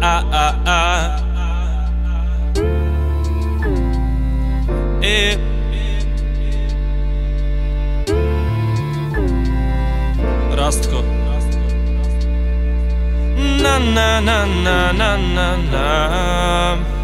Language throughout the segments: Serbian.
a, a, a. E. Rastko Na na na na na na na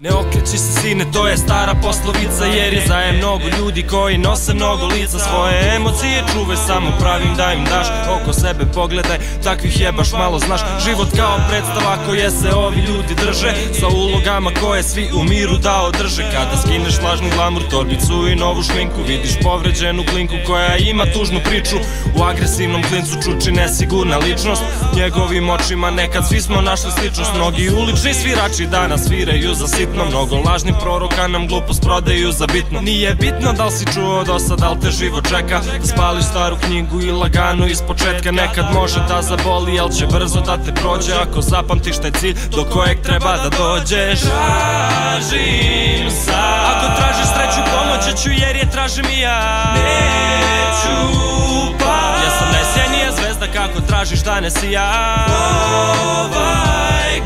Ne okreći se sine, to je stara poslovica Jer je zajem mnogo ljudi koji nose mnogo lica. Svoje emocije čuve samo pravim da im daš Oko sebe pogledaj, takvih je baš malo znaš Život kao predstava koje se ovi ljudi drže. Sa ulogama koje svi u miru da održe. Kada skineš lažni glamur, torbicu i novu šminku Vidiš povređenu klinku koja ima tužnu priču. U agresivnom klincu čuči nesigurna ličnost. Njegovim očima nekad svi smo našli sličnost. Mnogi ulični svirači danas sviraju za sit bitno. Mnogo lažnih proroka nam glupost prodaju za bitno. Nije bitno da li si čuo do sad, da li te živo čeka. Da spališ staru knjigu i lagano iz početka. Nekad može da zaboli, al će brzo da te prođe. Ako zapamtiš taj cilj do kojeg treba da dođeš. Tražim sad. Ako tražiš sreću pomoći ću jer je tražim i ja. Neću pa Ja sam najsjenija zvezda kako tražiš danas i ja. Ovaj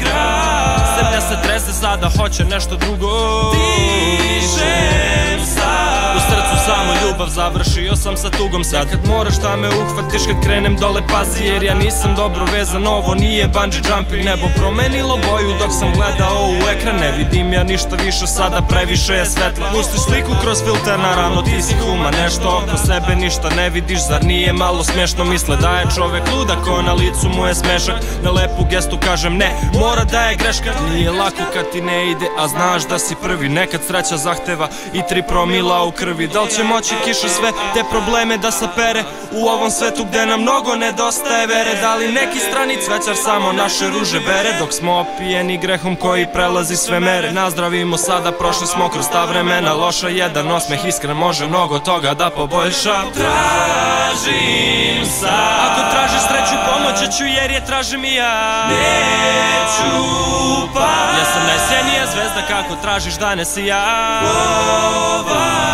sada hoće nešto drugo. Dišem sad U srcu samo ljubav završio sam sa tugom. Sad Kad moraš da me uhvatiš kad krenem dole pazi Jer ja nisam dobro vezan. Ovo nije bungee jumping Nebo promenilo boju dok sam gledao u ekran Ne vidim ja ništa više sada previše je svetla. Pusti sliku kroz filter naravno ti si huma Nešto oko sebe ništa ne vidiš Zar nije malo smešno misle da je čovek luda Ko na licu mu je smešak Na lepu gestu kažem ne mora da je greška. Nije lako kad ti ne ide a znaš da si prvi Nekad sreća zahteva i tri promila u krvi. Da li će moći kiša sve te probleme da sapere U ovom svetu gde nam mnogo nedostaje vere? Da li neki strani cvećar samo naše ruže bere Dok smo opijeni grehom koji prelazi sve mere. Nazdravimo sada, prošli smo kroz ta vremena. Loša jedan osmeh iskren može mnogo toga da poboljša. Tražim sad. Ako tražiš sreću pomoći ću jer je tražim i ja. Neću pa Ja sam najsjenija zvezda kako tražiš danas i ja. Se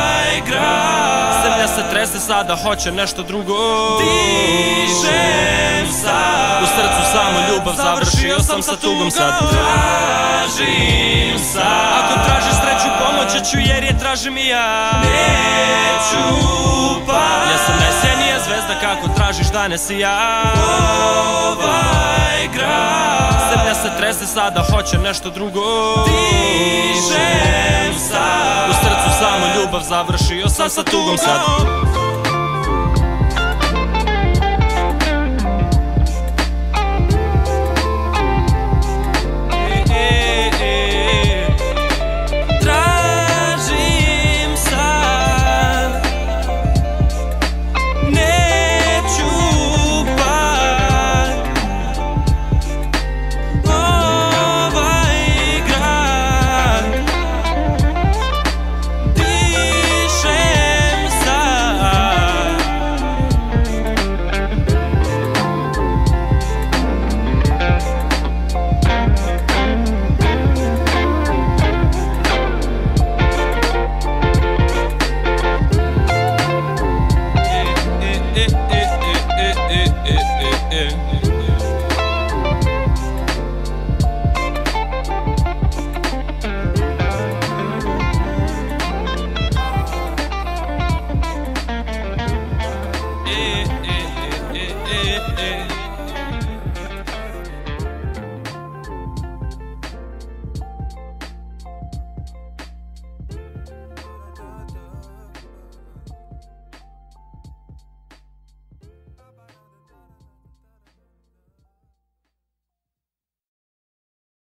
trese sada hoće nešto drugo. Dišem sad U srcu samo ljubav završio sam sa tugom sad Tražim sad Ako tražiš sreću pomoći ću jer je tražim i ja. Neću pa. Ja sam najsjenija zvezda kako tražiš danas i ja. Ovaj grad. Zemlja se trese sada hoće nešto drugo. Dišem sad samo ljubav završio sam sa tugom sad